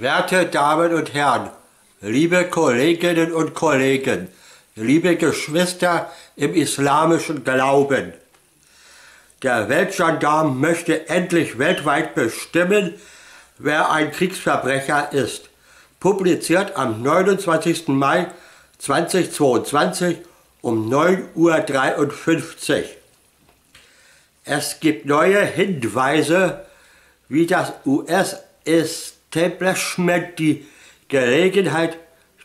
Werte Damen und Herren, liebe Kolleginnen und Kollegen, liebe Geschwister im islamischen Glauben. Der Weltgendarm möchte endlich weltweit bestimmen, wer ein Kriegsverbrecher ist. Publiziert am 29. Mai 2022 um 9.53 Uhr. Es gibt neue Hinweise, wie das US-Establishment die Gelegenheit,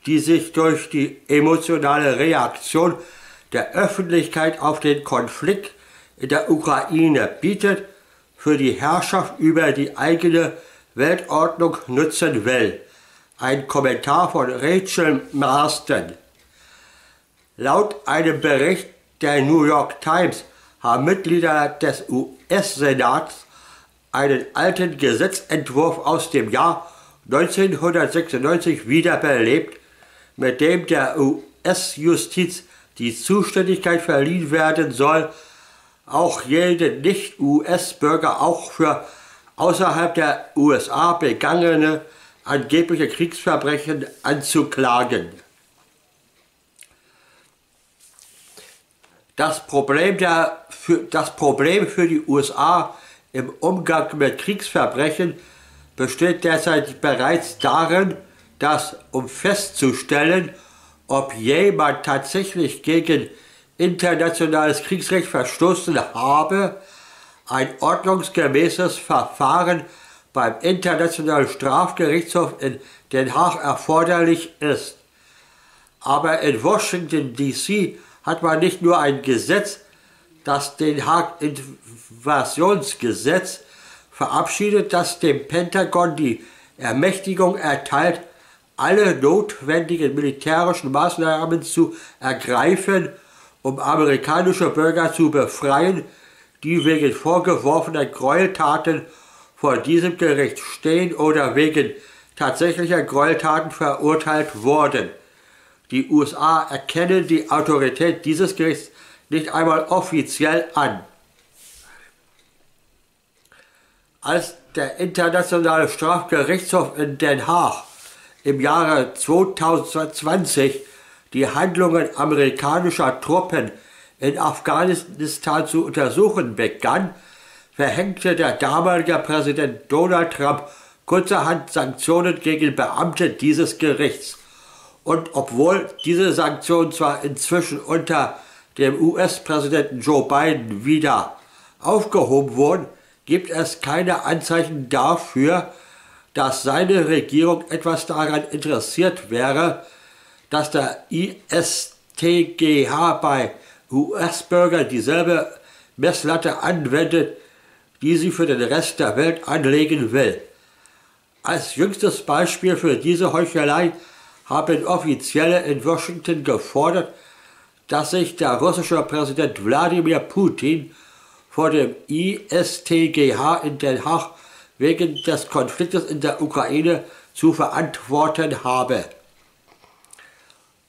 die sich durch die emotionale Reaktion der Öffentlichkeit auf den Konflikt in der Ukraine bietet, für die Herrschaft über die eigene Weltordnung nutzen will. Ein Kommentar von Rachel Marston. Laut einem Bericht der New York Times haben Mitglieder des US-Senats einen alten Gesetzentwurf aus dem Jahr 1996 wiederbelebt, mit dem der US-Justiz die Zuständigkeit verliehen werden soll, auch jeden Nicht-US-Bürger auch für außerhalb der USA begangene angebliche Kriegsverbrechen anzuklagen. Das Problem, der, für, das Problem für die USA im Umgang mit Kriegsverbrechen besteht derzeit bereits darin, dass, um festzustellen, ob jemand tatsächlich gegen internationales Kriegsrecht verstoßen habe, ein ordnungsgemäßes Verfahren beim Internationalen Strafgerichtshof in Den Haag erforderlich ist. Aber in Washington, D.C hat man nicht nur ein Gesetz, das den Haag-Invasionsgesetz verabschiedet, das dem Pentagon die Ermächtigung erteilt, alle notwendigen militärischen Maßnahmen zu ergreifen, um amerikanische Bürger zu befreien, die wegen vorgeworfener Gräueltaten vor diesem Gericht stehen oder wegen tatsächlicher Gräueltaten verurteilt wurden. Die USA erkennen die Autorität dieses Gerichts nicht einmal offiziell an. Als der Internationale Strafgerichtshof in Den Haag im Jahre 2020 die Handlungen amerikanischer Truppen in Afghanistan zu untersuchen begann, verhängte der damalige Präsident Donald Trump kurzerhand Sanktionen gegen Beamte dieses Gerichts. Und obwohl diese Sanktionen zwar inzwischen unter dem US-Präsidenten Joe Biden wieder aufgehoben wurden, gibt es keine Anzeichen dafür, dass seine Regierung etwas daran interessiert wäre, dass der ISTGH bei US-Bürgern dieselbe Messlatte anwendet, die sie für den Rest der Welt anlegen will. Als jüngstes Beispiel für diese Heuchelei haben Offizielle in Washington gefordert, dass sich der russische Präsident Wladimir Putin vor dem ISTGH in Den Haag wegen des Konfliktes in der Ukraine zu verantworten habe.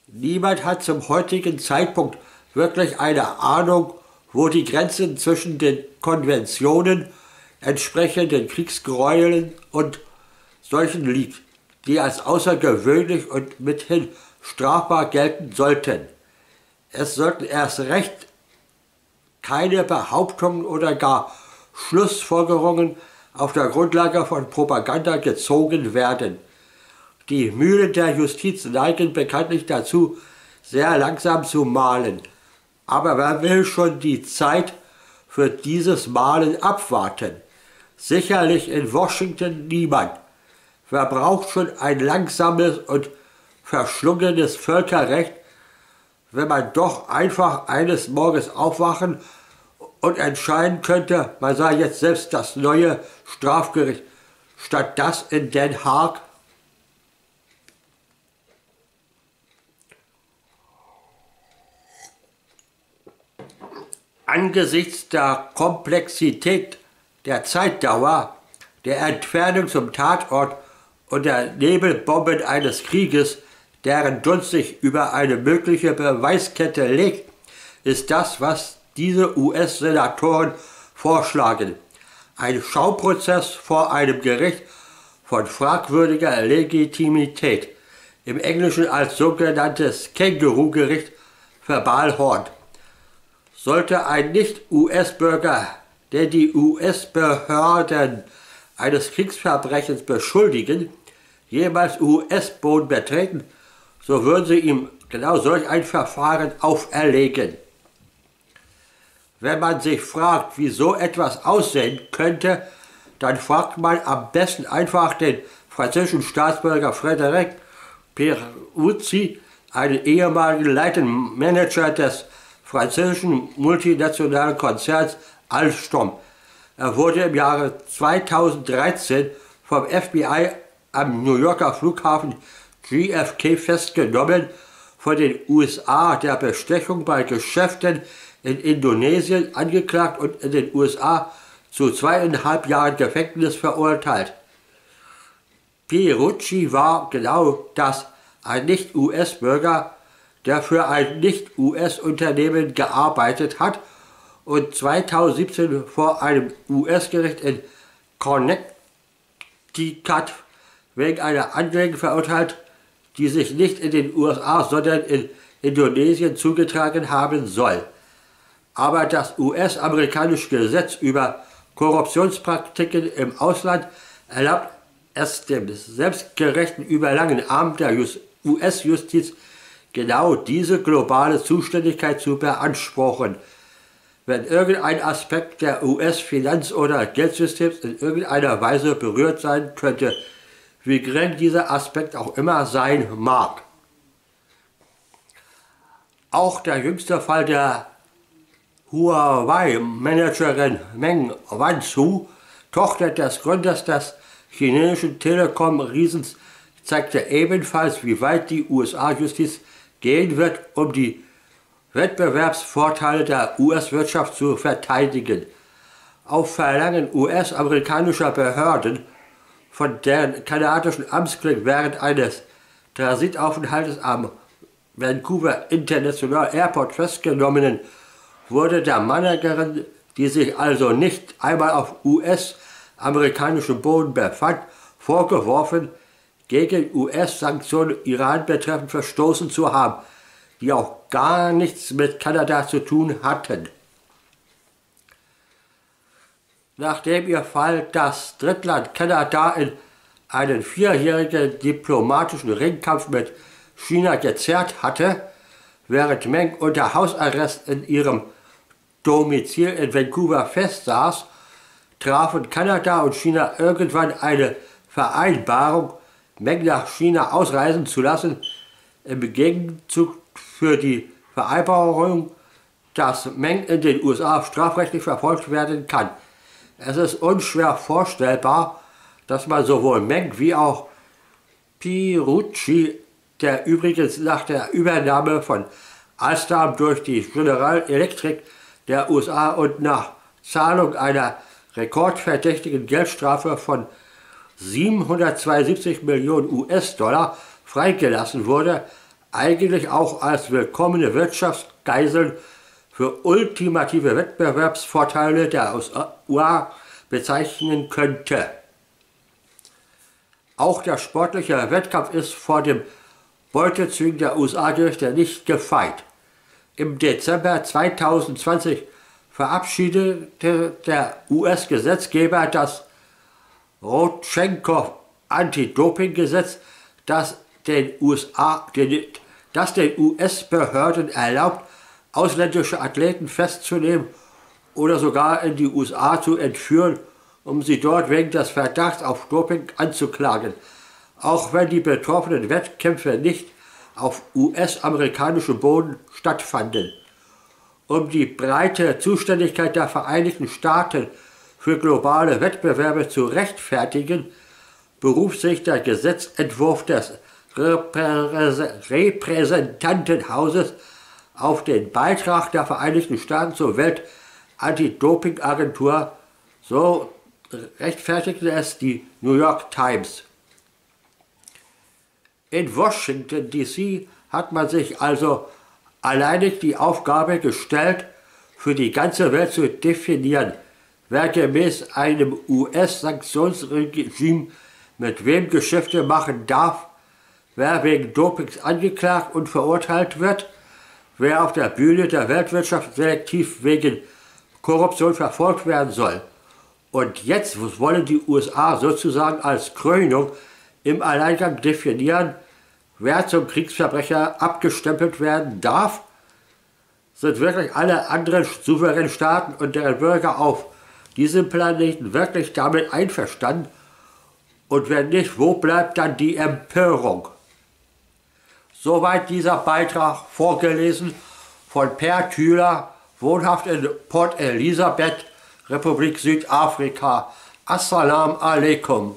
Niemand hat zum heutigen Zeitpunkt wirklich eine Ahnung, wo die Grenzen zwischen den Konventionen entsprechenden Kriegsgräueln und solchen liegt die als außergewöhnlich und mithin strafbar gelten sollten. Es sollten erst recht keine Behauptungen oder gar Schlussfolgerungen auf der Grundlage von Propaganda gezogen werden. Die Mühlen der Justiz neigen bekanntlich dazu, sehr langsam zu malen. Aber wer will schon die Zeit für dieses Malen abwarten? Sicherlich in Washington niemand. Wer braucht schon ein langsames und verschlungenes Völkerrecht, wenn man doch einfach eines Morgens aufwachen und entscheiden könnte, man sei jetzt selbst das neue Strafgericht, statt das in Den Haag? Angesichts der Komplexität der Zeitdauer, der Entfernung zum Tatort und der Nebelbomben eines Krieges, deren Dunst sich über eine mögliche Beweiskette legt, ist das, was diese US-Senatoren vorschlagen. Ein Schauprozess vor einem Gericht, von fragwürdiger Legitimität, im Englischen als sogenanntes Känguru-Gericht verbal Horn. Sollte ein Nicht-US-Bürger, der die US-Behörden eines Kriegsverbrechens beschuldigen, jemals US-Boden betreten, so würden sie ihm genau solch ein Verfahren auferlegen. Wenn man sich fragt, wie so etwas aussehen könnte, dann fragt man am besten einfach den französischen Staatsbürger Frédéric Pieruzzi, einen ehemaligen leitenden Manager des französischen multinationalen Konzerns Alstom. Er wurde im Jahre 2013 vom FBI am New Yorker Flughafen GFK festgenommen, von den USA der Bestechung bei Geschäften in Indonesien angeklagt und in den USA zu zweieinhalb Jahren Gefängnis verurteilt. Pierucci war genau das, ein Nicht-US-Bürger, der für ein Nicht-US-Unternehmen gearbeitet hat und 2017 vor einem US-Gericht in Connecticut wegen einer Anklage verurteilt, die sich nicht in den USA, sondern in Indonesien zugetragen haben soll. Aber das US-amerikanische Gesetz über Korruptionspraktiken im Ausland erlaubt es dem selbstgerechten überlangen Arm der US-Justiz genau diese globale Zuständigkeit zu beanspruchen. Wenn irgendein Aspekt der US-Finanz- oder Geldsystems in irgendeiner Weise berührt sein könnte, wie gering dieser Aspekt auch immer sein mag. Auch der jüngste Fall der Huawei-Managerin Meng Wanzhou, Tochter des Gründers des chinesischen Telekom-Riesens, zeigte ebenfalls, wie weit die USA-Justiz gehen wird, um die Wettbewerbsvorteile der US-Wirtschaft zu verteidigen. Auf Verlangen US-amerikanischer Behörden, von deren kanadischen Amtsklick während eines Transitaufenthaltes am Vancouver International Airport festgenommenen wurde der Managerin, die sich also nicht einmal auf US-amerikanischem Boden befand, vorgeworfen, gegen US-Sanktionen Iran betreffend verstoßen zu haben, die auch gar nichts mit Kanada zu tun hatten. Nachdem ihr Fall das Drittland Kanada in einen vierjährigen diplomatischen Ringkampf mit China gezerrt hatte, während Meng unter Hausarrest in ihrem Domizil in Vancouver festsaß, trafen Kanada und China irgendwann eine Vereinbarung, Meng nach China ausreisen zu lassen, im Gegenzug für die Vereinbarung, dass Meng in den USA strafrechtlich verfolgt werden kann. Es ist unschwer vorstellbar, dass man sowohl Meng wie auch Pirucci, der übrigens nach der Übernahme von Alstom durch die General Electric der USA und nach Zahlung einer rekordverdächtigen Geldstrafe von 772 Millionen US-Dollar freigelassen wurde, eigentlich auch als willkommene Wirtschaftsgeiseln für ultimative Wettbewerbsvorteile der USA bezeichnen könnte. Auch der sportliche Wettkampf ist vor dem Beutezwingen der USA-Gerichte nicht gefeit. Im Dezember 2020 verabschiedete der US-Gesetzgeber das Rotschenkow-Anti-Doping-Gesetz, das den USA, den, das den US-Behörden erlaubt, ausländische Athleten festzunehmen oder sogar in die USA zu entführen, um sie dort wegen des Verdachts auf Doping anzuklagen, auch wenn die betroffenen Wettkämpfe nicht auf US-amerikanischem Boden stattfanden. Um die breite Zuständigkeit der Vereinigten Staaten für globale Wettbewerbe zu rechtfertigen, beruft sich der Gesetzentwurf des Repräsentantenhauses auf den Beitrag der Vereinigten Staaten zur Welt-Anti-Doping-Agentur, so rechtfertigte es die New York Times. In Washington, D.C. hat man sich also alleinig die Aufgabe gestellt, für die ganze Welt zu definieren, wer gemäß einem US-Sanktionsregime mit wem Geschäfte machen darf, wer wegen Dopings angeklagt und verurteilt wird, wer auf der Bühne der Weltwirtschaft selektiv wegen Korruption verfolgt werden soll. Und jetzt wollen die USA sozusagen als Krönung im Alleingang definieren, wer zum Kriegsverbrecher abgestempelt werden darf. Sind wirklich alle anderen souveränen Staaten und deren Bürger auf diesem Planeten wirklich damit einverstanden? Und wenn nicht, wo bleibt dann die Empörung? Soweit dieser Beitrag vorgelesen von Per Thüler, wohnhaft in Port Elizabeth, Republik Südafrika. Assalamu alaikum.